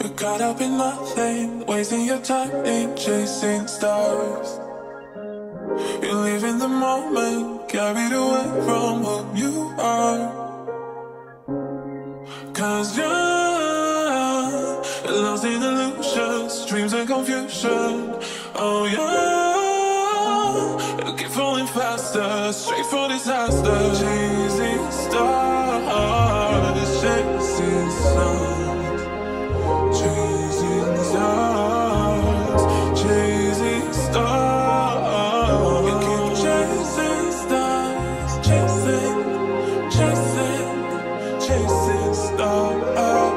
You're caught up in nothing, wasting your time in chasing stars. You live in the moment, carried away from who you are. Cause you're lost in illusions, dreams and confusion. Oh, yeah. Keep falling faster, straight for disaster. Chasing chasing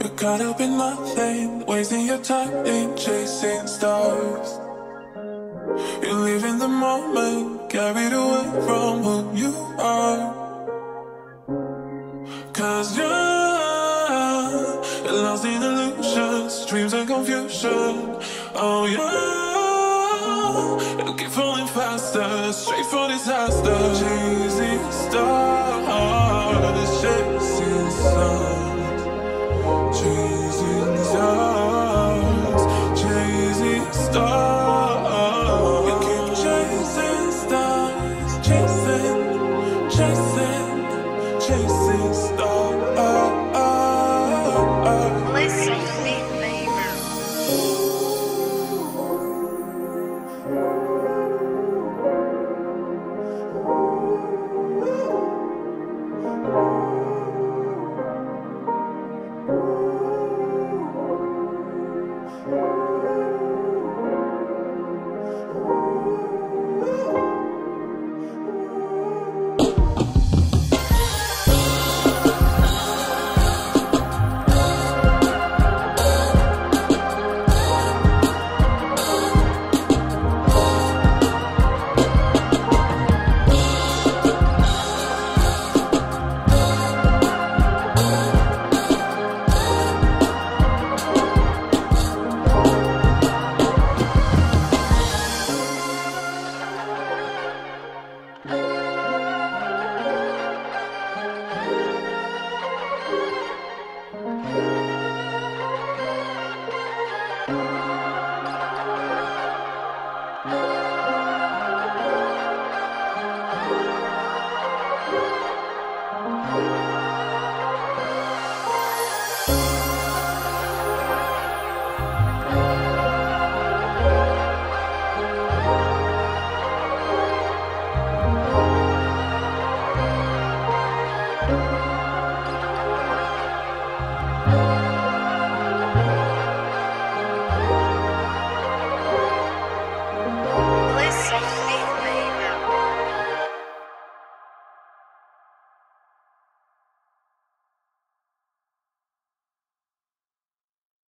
You're caught up in nothing, wasting your time in chasing stars. You live in the moment, carried away from who you are. Cause you're lost in illusions, dreams and confusion. Oh, yeah. Keep falling faster, straight for disaster. Chasing chasing,